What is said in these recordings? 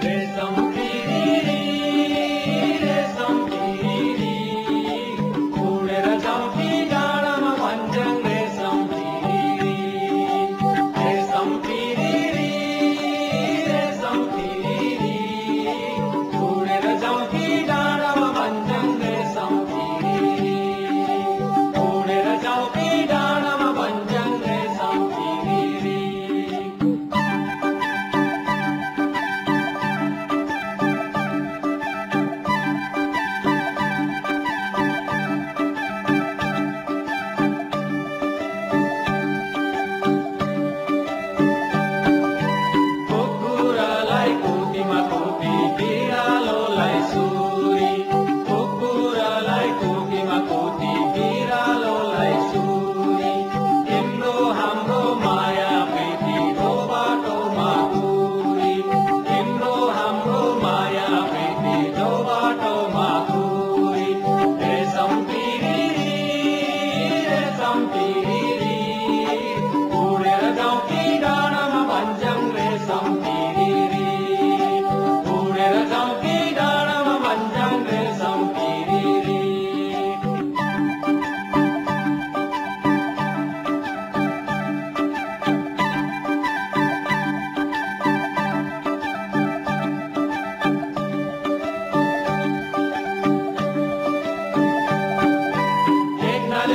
Retam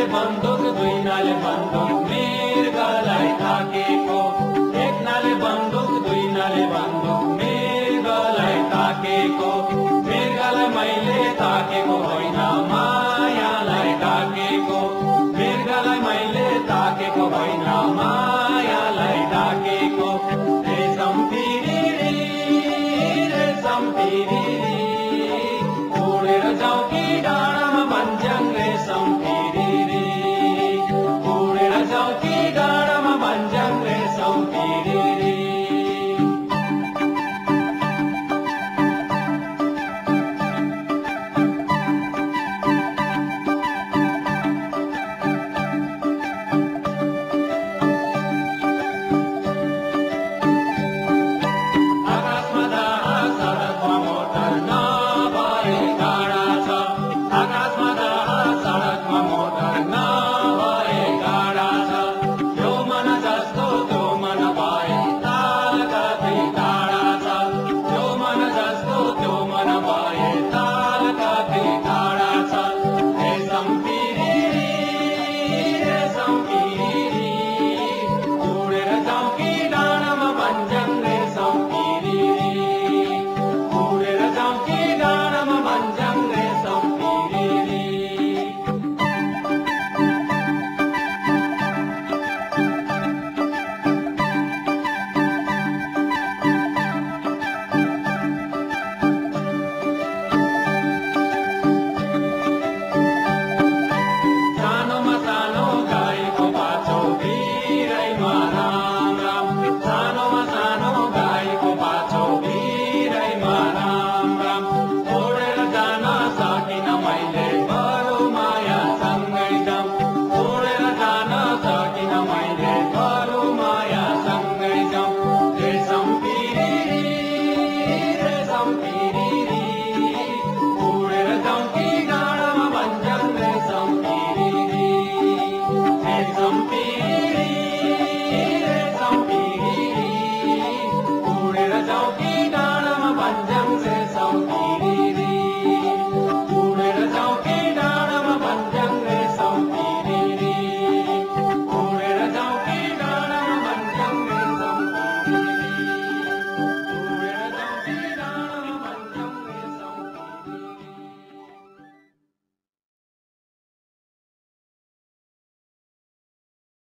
নালে বন্দুক দুই নালে বন্দুক মেয়ের গলায় থাকে কো এক নালে বন্দুক দুই নালে বন্দুক মেয়ের গলায় থাকে কো মেয়ের গলা মাইলে থাকে কো হয় না মায়ালায় থাকে কো মেয়ের গলায় মাইলে থাকে কো হয় না মায়া Hallelujah.